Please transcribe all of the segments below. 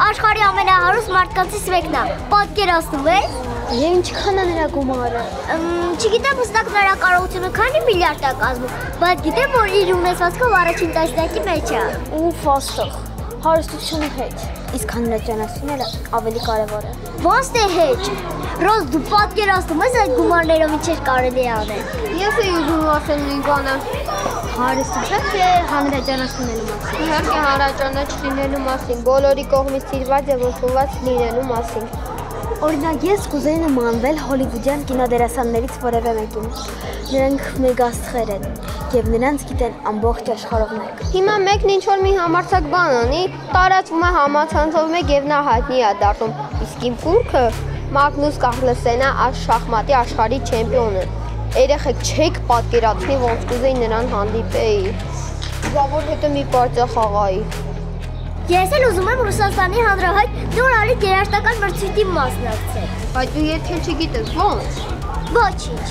աշխարհի ամենահարուստ մարդկանցից մեկն է։ Պատկերացնում ես։ Եվ ինչքան է նրա գումարը։ Չգիտեմ հստակ նրա կարողությունը քանի միլիարդ է կազմում, բայց գիտեմ, որ իր ունեցվածքով առաջին տասնյակի մեջ է։ Ուֆ, աստղ։ Հարստությունը հետ։ Իսկ հանրաճանասունելը ավելի կարևոր է։ Ոնց թե հետ։ Ռոզ դու պատկերացնում ես այդ գումարներով ինչեր կարելի է անել։ Ես էի ուզում ասել նույն բանը։ Հարստությունը թե հանրաճանասունելու մասին։ Իհարկե հանրաճանաչ լինելու մասին, բոլորի կողմից սիրված եւ ուսումնված լինելու մասին։ Օրինակ ես կուզեի նմանվել հոլիվուդյան կինոդերասաններից որևէ մեկին։ Նրանք մեգաստղեր են եւ նրանց գիտեն ամբողջ աշխարհով Հիմա մեկն ինչ որ մի համարցակ բան անի, տարածվում է համացանցով մեկ եւ նա հայտնի է դառնում։ Իսկ իմ կուրքը Մագնուս Կառլսենը այս շախմատի աշխարհի չեմպիոնը։ Երեխեք չեք պատկերացնի ոնց կուզեի նրան հանդիպեի։ Բա որ հետո մի պարտիա խաղայի։ Ես էլ ուզում եմ Ռուսաստանի հանրահայտ դոնալի երաշտական մրցույթի մասնակցել։ Բայց դու եթե չգիտես ոնց։ Ոչինչ։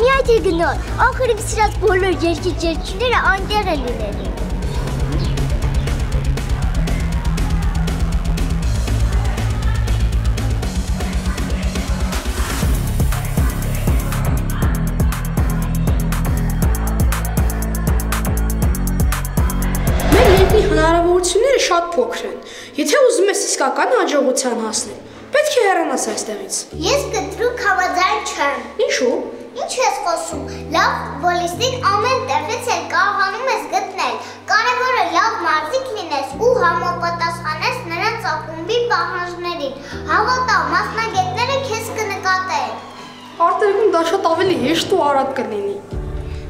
Միայն թե գնալ, ախր իմ սիրած բոլոր երկի ջերքիները այնտեղ է լինելու։ փոքր են։ Եթե ուզում ես իսկական հաջողության հասնել, պետք է հեռանաս այստեղից։ Ես կտրուկ համաձայն չեմ։ Ինչու՞։ Ինչ ես խոսում։ Լավ վոլիստին ամեն տեղից էլ կարողանում ես գտնել։ Կարևորը լավ մարզիկ լինես ու համապատասխանես նրանց ակումբի պահանջներին։ Հավատա, մասնագետները քեզ կնկատեն։ Արտերկում դա շատ ավելի հեշտ ու արագ կլինի։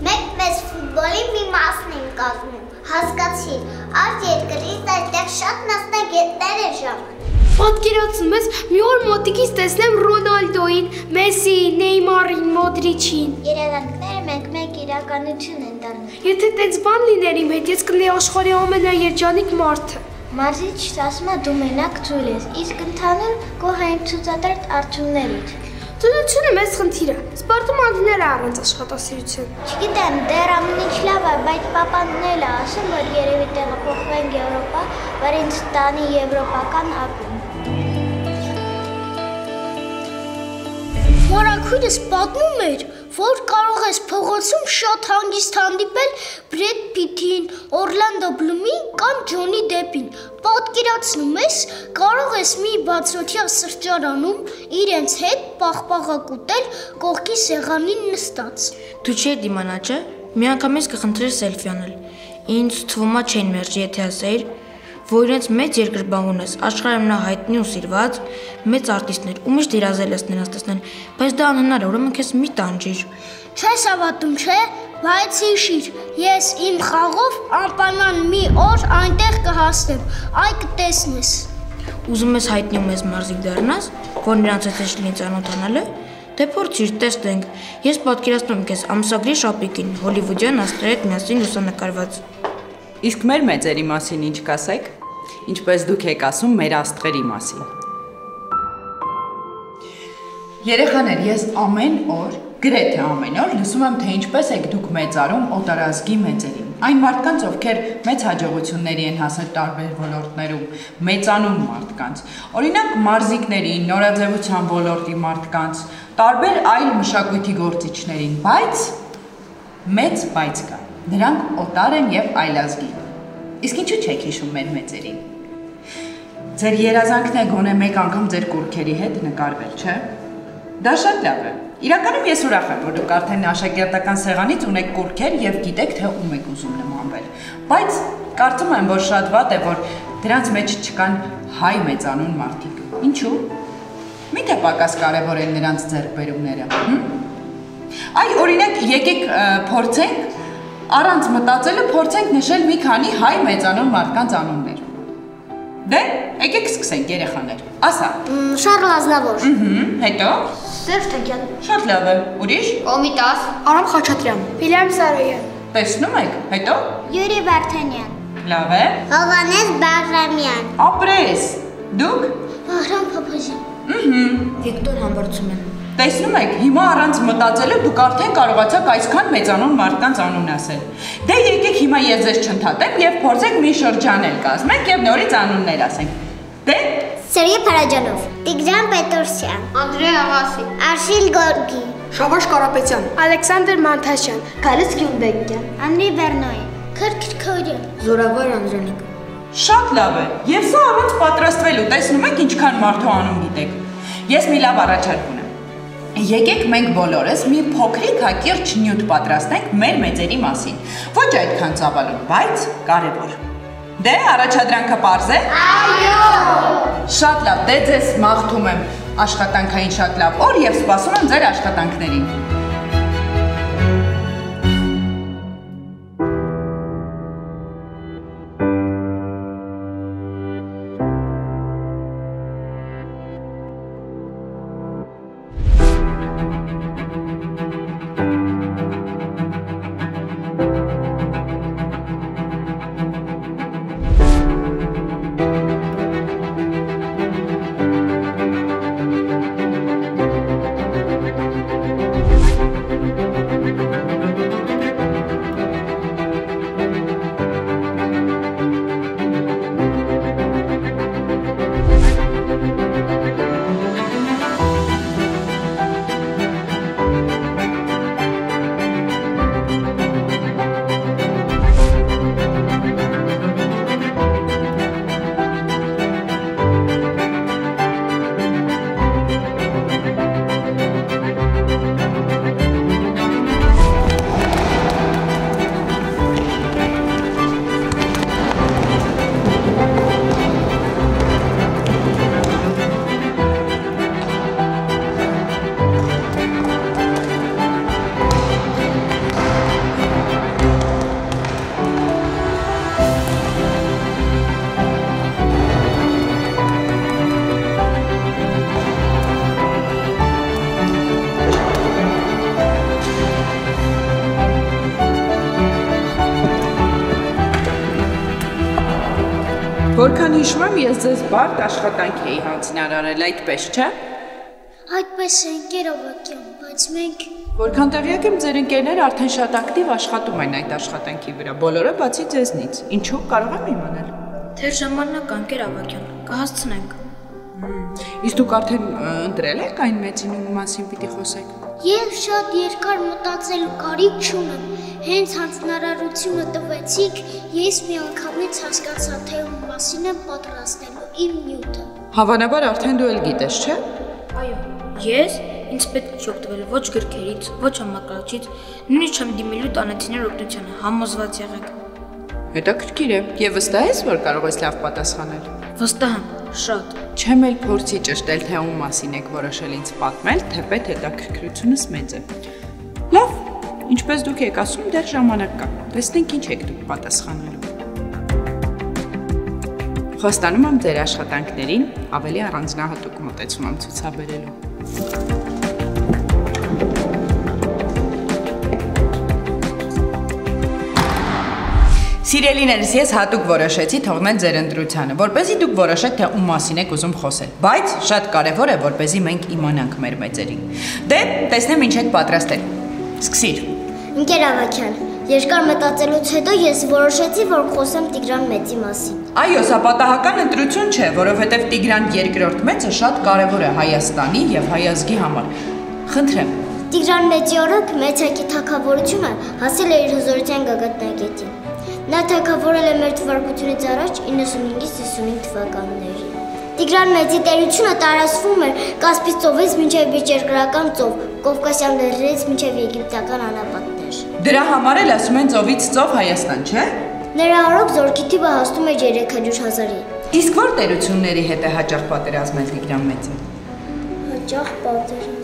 Մենք մեզ ֆուտբոլի մի մասն ենք կազմում։ Հասկացի, այս երկրից այդտեղ շատ մասնագետներ են ժամանում։ Պատկերացնում ես մի օր մոտիկից տեսնեմ Ռոնալդոին, Մեսսիին, Նեյմարին, Մոդրիչին։ Երազանքները մենք մեկ իրականություն են դառնում։ Եթե տենց բան լիներ իմ հետ, ես կլինեի աշխարհի ամենաերջանիկ մարդը։ Մարզիչ ասում է դու մենակ ծույլ ես, իսկ ընդհանուր կողային ցուցադրած արդյունքներից։ Ծնությունը մեծ խնդիր է։ Սպորտում անդիները առանց աշխատասիրություն։ Չգիտեմ, դեռ ամեն ինչ լավ է, բայց papan-ն էլ է ասում, որ երևի տեղափոխվենք Եվրոպա, որ ինձ տանի եվրոպական ակումբ։ Մորակույրս պատմում էր, որ կարող ես փողոցում շատ հանգիստ հանդիպել Բրեդ Փիթին, Օրլանդո Բլումին կամ Ջոնի Դեպին։ Պատկերացնում ես, կարող ես մի բացօթյա սրճարանում իրենց հետ պաղպաղակուտել կողքի սեղանին նստած։ Դու չէ դիմանա չէ։ Միանգամից կխնդրեր սելֆի անել։ Ինձ թվում է չեն մերժի, եթե ասեիր, որ իրենց մեծ երկրբան ունես, աշխարհի ամենահայտնի ու սիրված մեծ արտիստներ, ու միշտ իրազել ես նրանց տեսնել, բայց դա անհնար է, ուրեմն քեզ մի տանջիր։ Չես հավատում, չէ՞, բայց հիշիր, ես իմ խաղով անպայման մի օր այնտեղ կհասնեմ, այ կտեսնես։ Ուզում ես հայտնի ու մեծ մարզիկ դառնաս, որ նրանց հետ էշ լինի ծանոթանալը, դե փորձիր, տեսնենք։ Ես պատկերացնում եմ քեզ ամսագրի շապիկին, հոլիվուդյան աստղերի հետ միասին լուսանկարված։ Իսկ մեր մեծերի մասին ինչ կասեք։ Ինչպես դուք եք ասում մեր աստղերի մասին։ Երեխաներ, ես ամեն օր, գրեթե ամեն օր լսում եմ, թե ինչպես եք դուք մեծարում օտարազգի մեծերին։ Այն մարդկանց, ովքեր մեծ հաջողությունների են հասել տարբեր ոլորտներում, մեծանուն մարդկանց։ Օրինակ մարզիկներին, նորաձևության ոլորտի մարդկանց, տարբեր այլ մշակույթի գործիչներին, բայց մեծ բայց կա։ Նրանք օտար են եւ այլազգի։ Իսկ ինչու չեք հիշում մեր մեծերին։ Ձեր երազանքն է գոնե մեկ անգամ ձեր կուրքերի հետ նկարվել, չէ՞։ Դա շատ լավ է։ Իրականում ես ուրախ եմ, որ դուք արդեն աշակերտական սեղանից ունեք կուրքեր եւ գիտեք, թե ում եք ուզում նմանվել։ Բայց կարծում եմ, որ շատ վատ է, որ դրանց մեջ չկան հայ մեծանուն մարդիկ։ Ինչու՞։ Միթե պակաս կարևոր են նրանց ձեռքբերումները, Այ օրինակ եկեք փորձենք առանց մտածելու փորձենք նշել մի քանի հայ մեծանուն մարդկանց անուններ։ Դե, եկեք սկսենք երեխաներ։ Ասա։ Շարլ Ազնավոր, Ահա, հետո Սերժ Թակյան, շատ լավ է։ Ուրիշ Կոմիտաս, Արամ Խաչատրյան, Վիլյամ Սարոյան։ տեսնում եք։ Հետո Յուրի Վարդանյան, լավ է։ Հովանես Բաղրամյան, Ապրես։ Դուք Վահրամ Փափազյան։ Վիկտոր Համբարձումյան։ Տեսնում եք, հիմա առանց մտածելու դուք արդեն կարողացաք այսքան մեծանուն մարդկանց անուն ասել։ Դե եկեք հիմա ես ձեզ չընդհատեմ եւ փորձենք մի շրջան էլ կազմենք եւ նորից անուններ ասենք։ Դե Սերգեյ Փարաջանով, Տիգրան Պետրոսյան, Անդրեյ Աղասի, Արշիլ Գորգի, Շավարժ Կարապետյան, Ալեքսանդր Մանթաշյան, Գալիս Գյումբեկյան, Անդրի Բերնոյ, Քրքր Քորյան, Զորավար Անդրանիկ։ Շատ լավ է։ Եվ սա առանց պատրաստվելու, տեսնում եք ինչքան մարդու անում գիտեք։ Ես մի լավ առաջարկ ունեմ։ Եկեք մենք բոլորս մի փոքրիկ հակիրճ նյութ պատրաստենք մեր մեծերի մասին։ Ոչ այդքան ծավալուն, բայց կարևոր։ Դե առաջադրանքը པարզ է։ Այո։ Շատ լավ, դե ձեզ մաղթում եմ աշխատանքային շատ լավ օր եւ սպասում եմ ձեր աշխատանքներին։ հիշում եմ, ես ձեզ բարդ աշխատանք էի հանձնարարել, այդպես չէ։ Այդպես է ընկերովակյան, բայց մենք Որքան տեղյակ եմ, ձեր ընկերները արդեն շատ ակտիվ աշխատում են այդ աշխատանքի վրա, բոլորը բացի ձեզնից։ Ինչու՞ կարող եմ իմանալ։ Թեր ժամանակ անկեր ավակյան, կհասցնենք։ Իսկ դուք արդեն ընտրել եք այն մեծին ում մասին պիտի խոսեք։ Եվ շատ երկար մտածելու կարիք չունեմ։ Հենց հանձնարարությունը տվեցիք, ես միանգամից հասկացա, թե ում մասին եմ պատրաստելու իմ նյութը։ Հավանաբար արդեն դու էլ գիտես, չէ՞։ Այո, ես ինձ պետք չի օգտվել ոչ գրքերից, ոչ համակարգչից, նույնիսկ չեմ դիմելու տանեցիներ օգնությանը, համոզված եղեք։ Հետաքրքիր է։ Եվ վստահ ես, որ կարող ես լավ պատասխանել։ Վստահ եմ, շատ։ Չեմ էլ փորձի ճշտել, թե ում մասին եք որոշել ինձ պատմել, թեպետ հետաքրքրությունս մեծ է։ Լավ, ինչպես դուք եք ասում, դեռ ժամանակ կա։ Տեսնենք ինչ եք դուք պատասխանելու։ Խոստանում եմ ձեր աշխատանքներին ավելի առանձնահատուկ մոտեցում եմ ցուցաբերելու։ Սիրելիներս, ես հատուկ որոշեցի թողնել ձեր ընտրությանը, որպեսզի դուք որոշեք, թե ում մասին եք ուզում խոսել։ Բայց շատ կարևոր է, որպեսզի մենք իմանանք մեր մեծերին։ Դե, տեսնեմ ինչ եք պատրաստել։ Սկսիր։ Ընկեր Ավակյան, երկար մտածելուց հետո ես որոշեցի, որ խոսեմ Տիգրան Մեծի մասին։ Այո, սա պատահական ընտրություն չէ, որովհետև Տիգրան երկրորդ մեծը շատ կարևոր է Հայաստանի եւ հայազգի համար։ Խնդրեմ, Տիգրան Մեծի օրոք Մեծակի թակավորությունը հասել է իր հզորության գագաթնակետին։ Նա թակավորել է մեր թվարկությունից առաջ 95-ից 55 թվականներին։ Տիգրան Մեծի տերությունը տարածվում էր Կասպից ծովից մինչև Վիճերգրական ծով, Կովկասյան լեռներից մինչև Եգիպտական անապատներ։ դրա համար էլ ասում են ծովից ծով Հայաստան, չէ՞։ Նրա օրոք զորքի թիվը հասնում է 300 հազարի։ Իսկ որ տերությունների հետ է հաճախ պատերազմել Տիգրան մեծը։ Հաճախ պատերազմել է։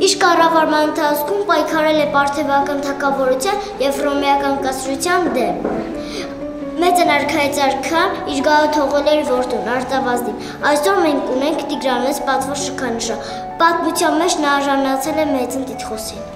Իսկ կառավարման ընթացքում պայքարել է Պարթևական թակավորության եւ Հռոմեական կասրության դեմ։ Մեծ նարքայից արքան իր գահը թողել էր որդուն արտավազդին։ Այսօր մենք ունենք Տիգրանից պատվոր շքանշը։ Պատմության մեջ նա արժանացել է մեծն տիտղոսին։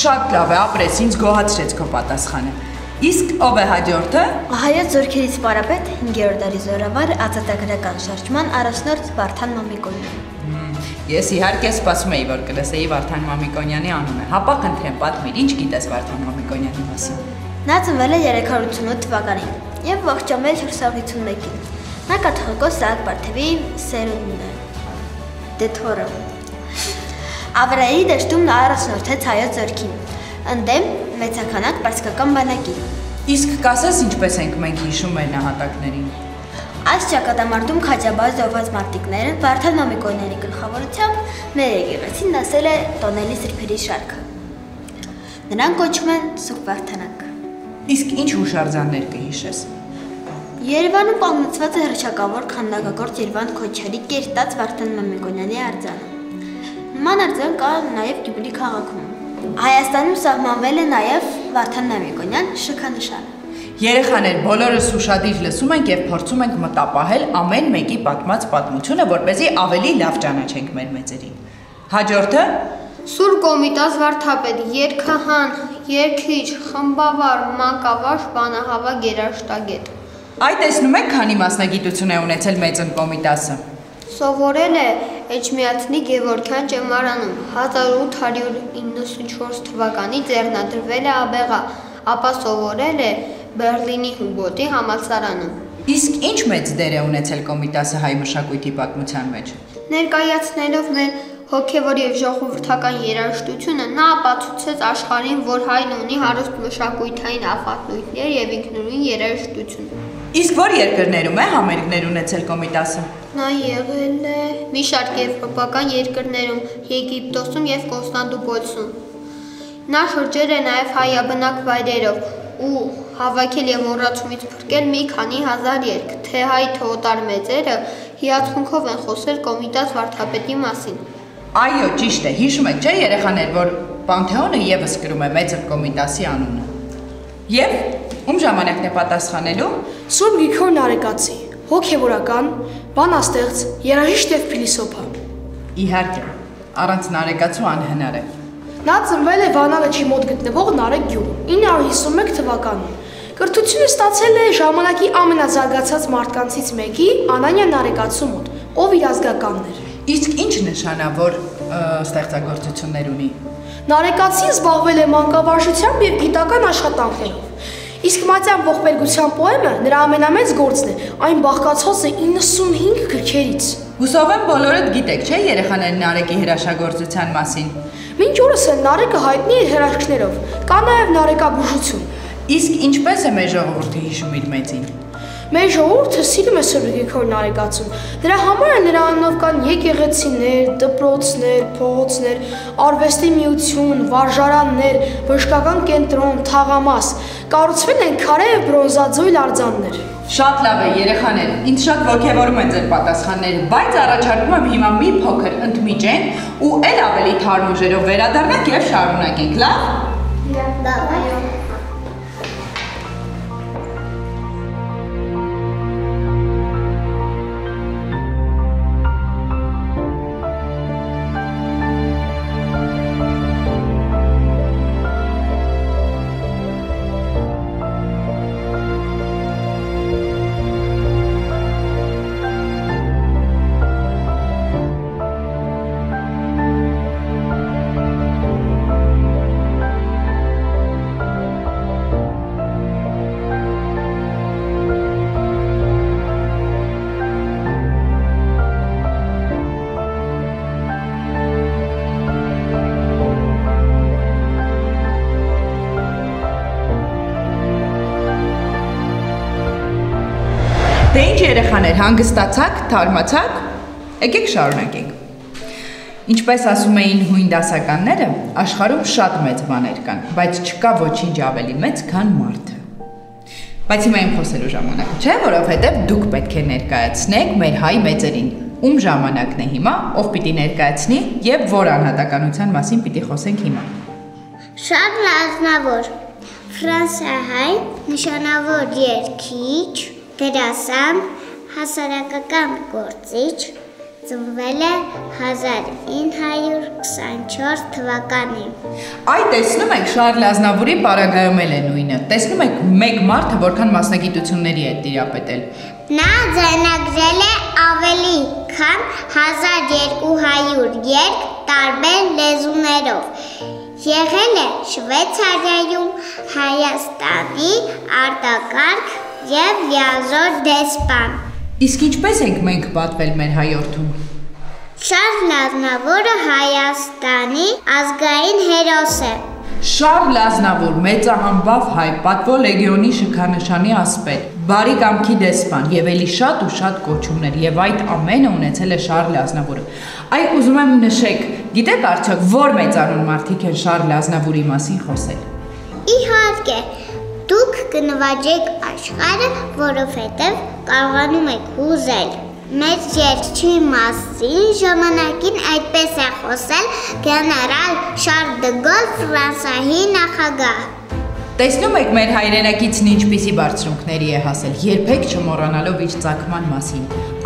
Շատ լավ է, ապրես, ինձ գոհացրեց քո պատասխանը։ Իսկ ով է հաջորդը։ Հայոց զորքերից պարապետ 5-րդ դարի զորավար ազատագրական շարժման առաջնորդ Վարդան Մամիկոնյան։ Ես իհարկե սպասում էի, որ կլսեի Վարդան Մամիկոնյանի անունը։ Հապա խնդրեմ պատմիր, ինչ գիտես Վարդան Մամիկոնյանի մասին։ Նա ծնվել է 388 թվականին եւ ողջամել 451-ին։ Նա կաթողիկոս Սահակ Բարթևի սերունդն է։ Դե թորը։ Ավրայի դաշտում նա առաջնորդեց հայոց ձորքին։ Ընդդեմ մեծականակ պարսկական բանակի։ Իսկ կասես ինչպես ենք մենք հիշում մեր նահատակներին։ Այս ճակատամարտում քաջաբազ զոհված մարտիկները Վարդան Մամիկոնյանի գլխավորությամբ մեր եկեղեցին դասել է տոնելի սրբերի շարքը։ Նրանք կոչվում են Սուրբ Վարդանակ։ Իսկ ինչ հուշարձաններ կհիշես։ Երևանում կանգնեցված է հրճակավոր քանդակագործ Երվանդ Քոչարի կերտած Վարդան Մամիկոնյանի արձանը։ Նման արձան կա նաև Գյումրի քաղաքում։ Հայաստանում սահմանվել է նաև Վարդան Մամիկոնյան շքանշանը։ Երեխաներ, բոլորս ուշադիր լսում ենք եւ փորձում ենք մտապահել ամեն մեկի պատմած պատմությունը, որ เป զի ավելի լավ ճանաչենք մեր մեծերին։ Հաջորդը Սուր կոմիտաս վարդապետ, երկհան, երկիչ, խմբավար, մանկավար, բանահավա գերաշտագետ։ Այ տեսնում եք, քանի մասնագիտություն է ունեցել մեծն կոմիտասը։ Սովորել է Էջմիածնի Գևորգյան ճեմարանում 1894 թվականից ձեռնադրվել է աբեղա, ապա սովորել է Բերլինի Հումբոլտի համալսարանում։ Իսկ ինչ մեծ դեր է ունեցել կոմիտասը հայ մշակույթի պատմության մեջ։ Ներկայացնելով մեր հոգևոր եւ ժողովրդական երաժշտությունը նա ապացուցեց աշխարհին, որ հայն ունի հարուստ մշակութային աղբատույթներ եւ ինքնուրույն երաժշտություն։ Իսկ որ երկրներում է համերգներ ունեցել կոմիտասը։ Նա եղել է մի շարք եվրոպական երկրներում, Եգիպտոսում եւ Կոստանդնուպոլսում։ Նա շրջել է նաեւ հայաբնակ վայրերով ու հավաքել եւ մոռացումից փրկել մի քանի հազար երգ, թե հայ թե օտար մեծերը հիացմունքով են խոսել կոմիտաս վարդապետի մասին։ Այո, ճիշտ է։ Հիշում եք, չէ, երեխաներ, որ Պանթեոնը եւս գրում է մեծր կոմիտասի անունը։ Եվ ում ժամանակն է պատասխանելու։ Սուրբ Գրիգոր Նարեկացի, հոգևորական, բանաստեղծ, երաժիշտ եւ փիլիսոփա։ Իհարկե, առանց նարեկացու անհնար է։ Նա ծնվել է Վանալեչի մոտ գտնվող Նարեկ գյուղում 951 թվականին։ Կրթությունը ստացել է ժամանակի ամենազարգացած մարդկանցից մեկի Անանյա Նարեկացու մոտ, ով իր ազգականն էր։ Իսկ ինչ նշանավոր ստեղծագործություններ ունի։ Նարեկացին զբաղվել է մանկավարժությամբ եւ գիտական աշխատանքներով։ Իսկ Մատյան ողբերգության պոեմը նրա ամենամեծ գործն է, այն բաղկացած է 95 գրքերից։ Հուսով եմ բոլորդ գիտեք, չէ, երեխաներ Նարեկի հրաշագործության մասին։ Մինչ օրս էլ Նարեկը հայտնի է հերաշքներով։ Կա նաև Նարեկաբուժություն։ Իսկ ինչպես է մեր ժողովուրդը հիշում իր մեծին։ Մեր ժողովուրդը սիրում է Սուրբ Գրիգոր Նարեկացուն։ Դրա համար էլ նրա անունով կան եկեղեցիներ, դպրոցներ, փողոցներ, արվեստի միություն, վարժարաններ, բժշկական կենտրոն, թաղամաս։ Կառուցվել են քարե եւ բրոնզաձույլ արձաններ։ Շատ լավ է, երեխաներ։ Ինձ շատ ողջևորում են ձեր պատասխանները, բայց առաջարկում եմ հիմա մի փոքր ընդմիջենք ու ել ավելի թարմ ուժերով վերադառնանք եւ շարունակենք, լավ։ Դե ինչ երեխաներ, հանգստացաք, թարմացաք։ Եկեք շարունակենք։ Ինչպես ասում էին հույն դասականները, աշխարհում շատ մեծ բաներ կան, բայց չկա ոչինչ ավելի մեծ, քան մարդը։ Բայց հիմա իմ խոսելու ժամանակը չէ, որովհետև դուք պետք է ներկայացնեք մեր հայ մեծերին։ Ում ժամանակն է հիմա, ով պիտի ներկայացնի եւ որ անհատականության մասին պիտի խոսենք հիմա։ Շատ լազնավոր ֆրանսահայ նշանավոր երգիչ, դերասան, հասարակական գործիչ ծնվել է 1924 թվականին։ Այ տեսնում եք Շարլ Ազնավուրի պարագայում էլ է նույնը։ Տեսնում եք մեկ մարդը որքան մասնագիտությունների է տիրապետել։ Նա ձայնագրել է ավելի քան 1200 երգ տարբեր լեզուներով։ Եղել է Շվեյցարիայում, Հայաստանի արտակարգ եւ լիազոր դեսպան։ Իսկ ինչպես ենք մենք պատվել մեր հայորդում։ Շարլ Ազնավուրը Հայաստանի ազգային հերոս է։ Շարլ Ազնավուր մեծահամբավ հայ, պատվո լեգիոնի շքանշանի ասպետ, բարի կամքի դեսպան եւ ելի շատ ու շատ կոչումներ եւ այդ ամենը ունեցել է Շարլ Ազնավուրը։ Այ ուզում եմ նշեք, գիտեք արդյոք որ մեծանուն մարդիկ են Շարլ Ազնավուրի մասին խոսել։ Իհարկե, դուք կնվաճեք աշխարհը, որովհետև կարողանում եք հուզել։ Մեծ երկչի մասին ժամանակին այդպես է խոսել գեներալ Շարլ դե Գոլ Ֆրանսիայի նախագահ։ Տեսնում եք մեր հայրենակիցն ինչպիսի բարձրունքների է հասել, երբեք չմոռանալով իր ցակման մասին,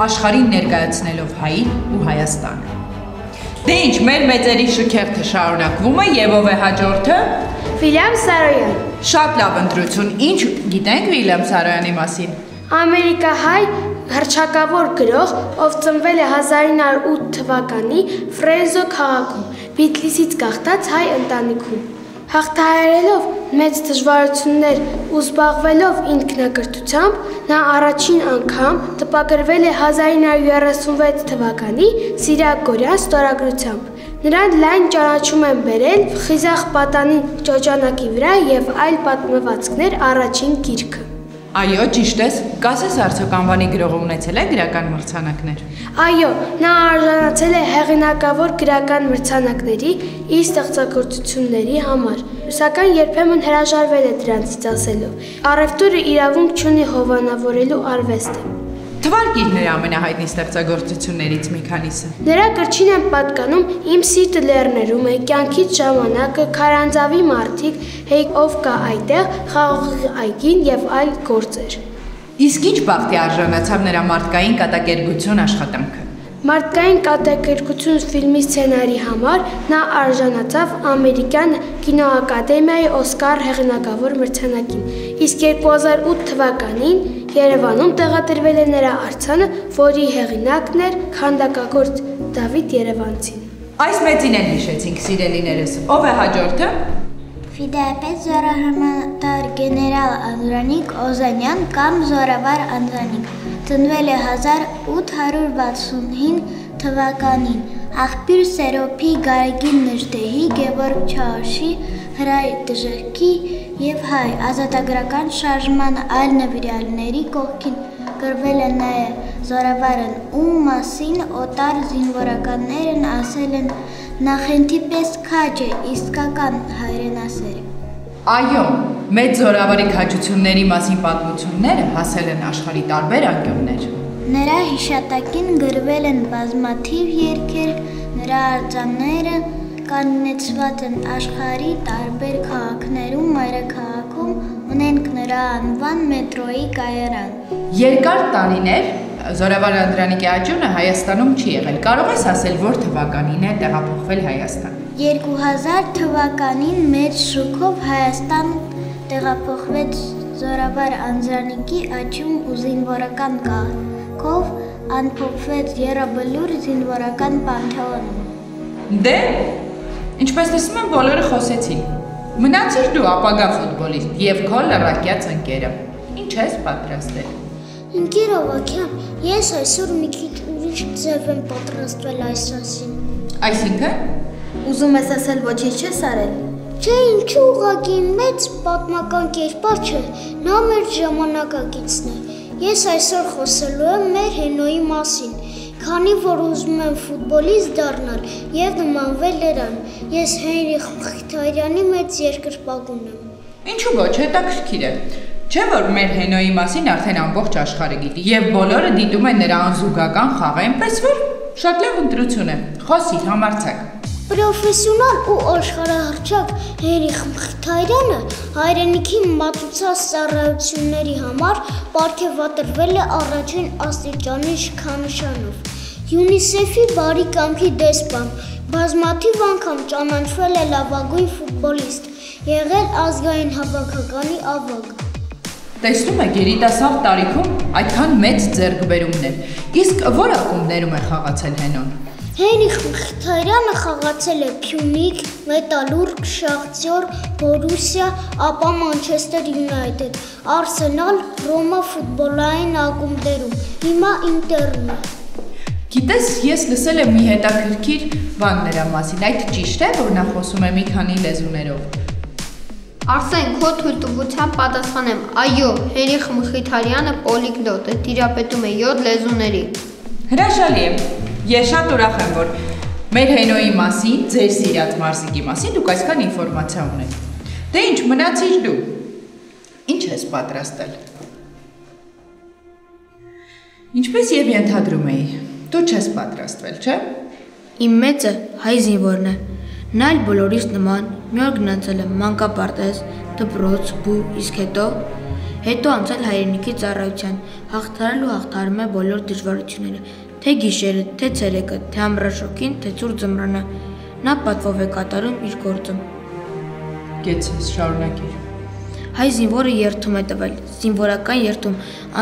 աշխարհին ներկայացնելով հային ու Հայաստանը։ Դե ինչ, մեր մեծերի շքերթը շարունակվում է եւ ով է հաջորդը։ Վիլյամ Սարոյան, Շատ լավ ընտրություն։ Ինչ գիտենք Վիլյամ Սարոյանի մասին։ ամերիկահայ հրճակավոր գրող, ով ծնվել է 1908 թվականի Ֆրեզո քաղաքում, Բիթլիսից գաղթած հայ ընտանիքում։ Հաղթահարելով մեծ դժվարություններ ու զբաղվելով ինքնակրթությամբ, նա առաջին անգամ տպագրվել է 1936 թվականի Սիրակ Գորյան ստորագրությամբ։ Նրան լայն ճանաչում են բերել Խիզախ պատանի ճոճանակի վրա եւ այլ պատմվածքներ առաջին գիրքը։ Այո, ճիշտ ես։ Կասես արդյոք անվանի գրողը ունեցել է գրական մրցանակներ։ Այո, նա արժանացել է հեղինակավոր գրական մրցանակների իր ստեղծագործությունների համար, սակայն երբեմն հրաժարվել է դրանցից ասելով։ Առևտուրը իրավունք չունի հովանավորելու արվեստը։ Թվարկիր նրա ամենահայտնի ստեղծագործություններից մի քանիսը։ Նրա գրչին են պատկանում Իմ սիրտը լեռներում է, կյանքից ժամանակը, Քարանձավի մարդիկ, Հեյ ով կա այդտեղ, Խաղողի այգին եւ այլ գործեր։ Իսկ ինչ բախտի արժանացավ նրա մարդկային կատակերգություն աշխատանքը։ Մարդկային կատակերգություն ֆիլմի սցենարի համար նա արժանացավ ամերիկյան կինոակադեմիայի Օսկար հեղինակավոր մրցանակին։ Իսկ 2008 թվականին Երևանում տեղադրվել է նրա արձանը, որի հեղինակն էր քանդակագործ Դավիթ Երևանցին։ Այս մեծին են հիշեցինք, սիրելիներս։ Ով է հաջորդը։ Ֆիդեպետ զորահրամանատար գեներալ Անդրանիկ Օզանյան կամ Զորավար Անդրանիկ ծնվել է 1865 թվականին աղբյուր Սերոփի Գարեգին Նժդեհի Գևորգ Չաոշի հրայ դժրքի եւ հայ ազատագրական շարժման այլ նվիրալների կողքին գրվել է նաև զորավարն ում մասին օտար զինվորականներն ասել են. Նախենթի պես քաջ է իսկական հայրենասեր։ Այո, մեծ զորավարի քաջությունների մասին պատմությունները հասել են աշխարհի տարբեր անկյուններ։ Նրա հիշատակին գրվել են բազմաթիվ երգեր, նրա արձանները կանոնեցված են աշխարհի տարբեր քաղաքներում, մայրաքաղաքում ունենք նրա անվան մետրոյի կայարան։ Երկար տարիներ Զորավար Անդրանիկի աճյունը Հայաստանում չի եղել։ Կարող ես ասել, որ թվականին է տեղափոխվել Հայաստան։ 2000 թվականին մեծ շուկով Հայաստան տեղափոխվեց Զորավար Անձրանիկի աճում ու զինվորական կարգով անփոփվեց Եռաբլուր զինվորական պանթեոնում։ Դե, ինչպես տեսնում եմ, բոլորը խոսեցին։ Մնացիր դու ապագա ֆուտբոլիստ եւ քո լրակյաց ընկերը։ Ինչ ես պատրաստել։ Ընկեր Ավակյան, ես այսօր մի քիչ ուրիշ ձև եմ պատրաստվել այս ասին։ Այսինքն, Ուզում ես ասել ոչինչ չես արել։ Չէ, ինչու ուղակի մեծ պատմական կերպար չէ, նա մեր ժամանակակիցն է։ Ես այսօր խոսելու եմ մեր Հենոյի մասին, քանի որ ուզում եմ ֆուտբոլիստ դառնալ եւ նմանվել նրան։ Ես Հենրիխ Մխիթարյանի մեծ երկրպագուն եմ։ ինչու ոչ, հետաքրքիր է։ Չէ՞ որ մեր Հենոյի մասին արդեն ամբողջ աշխարհը գիտի եւ բոլորը դիտում են նրա անզուգական խաղը, այնպես որ շատ լավ ընտրություն է։ Խոսի, համարցակ։ Պրոֆեսիոնալ ու աշխարհահռչակ Հերիխ Մխիթարյանը հայրենիքի մատուցած ծառայությունների համար ապարգևատրվել է առաջին աստիճանի շքանշանով։ ՅՈՒՆԻՍԵՖ-ի բարի կամքի դեսպան, բազմաթիվ անգամ ճանաչվել է լավագույն ֆուտբոլիստ, եղել ազգային հավաքականի ավագ։ Տեսնում եք, երիտասարդ տարիքում այդքան մեծ ձեռքբերումներ։ Իսկ ո՞ր ակումբներում է խաղացել Հենոն։ Հենրիխ Մխիթարյանը խաղացել է Փյունիկ, Մետալուրգ, Շախտյոր, Բորուսիա, ապա Մանչեսթեր Յունայթեդ, Արսենալ, Ռոմա ֆուտբոլային ակումբներում։ Հիմա Ինտերն է։ Գիտես, ես լսել եմ մի հետաքրքիր բան նրա մասին։ Այդ ճիշտ է, որ նա խոսում է մի քանի լեզուներով։ Արսեն, քո թույլտվությամբ պատասխանեմ։ Այո, Հենրիխ Մխիթարյանը պոլիգլոտ է, տիրապետում է 7 լեզուների։ Հրաշալի է։ Ես շատ ուրախ եմ, որ մեր Հենոյի մասին, ձեր սիրած մարզիկի մասին դուք այսքան ինֆորմացիա ունեք։ Դե ինչ, մնացիր դու։ Ինչ ես պատրաստել։ Ինչպես եւ ենթադրում էի, դու չես պատրաստվել, չէ՞։ Իմ մեծը հայ զինվորն է։ Նա էլ բոլորիս նման մի օր գնացել է մանկապարտեզ, դպրոց, բու, իսկ հետո հետո անցել հայրենիքի ծառայության, հաղթարել ու հաղթարում է բոլոր դժվարությունները, թե գիշերը, թե ցերեկը, թե ամռաշոկին, թե ցուր ձմռանը։ Նա պատվով է կատարում իր գործը։ Գեցես, շարունակիր։ Հայ զինվորը երթում է տվել, զինվորական երթում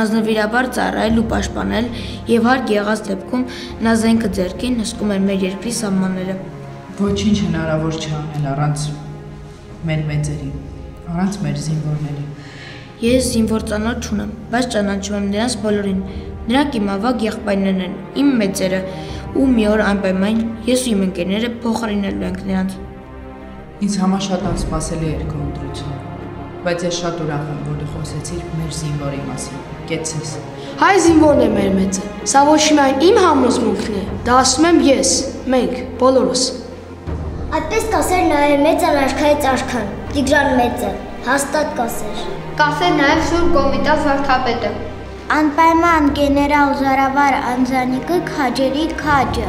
անznվիրաբար ծառայել ու պաշտպանել եւ հարկ եղած դեպքում նա զենքը ձեռքին հսկում էր մեր երկրի սահմանները։ Ոչինչ հնարավոր չէ անել առանց մեր մեծերի, առանց մեր զինվորների։ Ես զինվոր ծանոթ չունեմ, բայց ճանաչում եմ նրանց բոլորին։ Նրանք իմ ավագ եղբայրներն են, իմ մեծերը, ու մի օր անպայման ես ու իմ ընկերները փոխարինելու ենք նրանց։ Ինձ համար շատ անսպասելի էր քո ընտրությունը, բայց ես շատ ուրախ եմ, որ դու խոսեցիր մեր զինվորի մասին։ Կեցես։ Հայ զինվորն է մեր մեծը։ Սա ոչ միայն իմ համոզմունքն է, դա ասում եմ ես, մենք, բոլորս։ Այդպես կասեր նաև մեծ արարքայից արքան, Տիգրան մեծը, հաստատ կասեր։ Կասեր նաև Շուր Կոմիտաս վարդապետը։ Անպայման գեներալ Զարավար Անզանիկը քաջերի քաջը։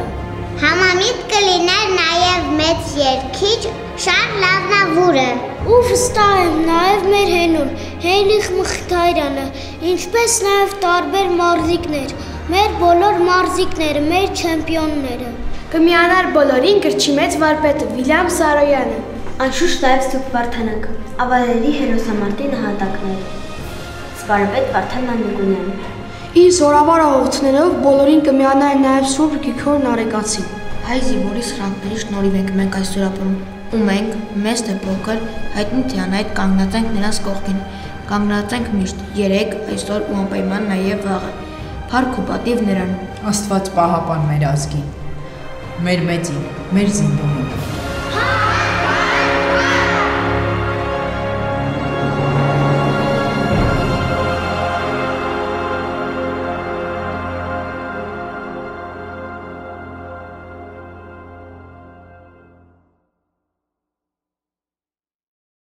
Համամիտ կլիներ նաև մեծ երկիչ Շարլ Լավնավուրը։ Ու վստահ եմ նաև մեր հենուն, Հենրիխ Մխիթարյանը, ինչպես նաև տարբեր մարզիկներ, մեր բոլոր մարզիկները, մեր չեմպիոնները։ Կմիանար բոլորին գրչի մեծ վարպետը Վիլյամ Սարոյանը։ Անշուշտ նաև Սուրբ Վարդանանք, ավալերի հերոսամարտի նահատակներ։ Սպարապետ Վարդան Նանյոգոնյան։ Իր զորավար աղոթներով բոլորին կմիանար նաև Սուրբ Գրիգոր Նարեկացին։ Հայ զինվորի սրանքների շնորհիվ ենք մենք այսօր ապրում, ու մենք, մեծ թե փոքր, հայտնի թե անհայտ կանգնած ենք նրանց կողքին։ Կանգնած ենք միշտ, երեք, այսօր ու անպայման նաև վաղը։ Փառք ու պատիվ նրան։ Աստված պահապան մեր ազգին, մեր մեծին, մեր զինվորին։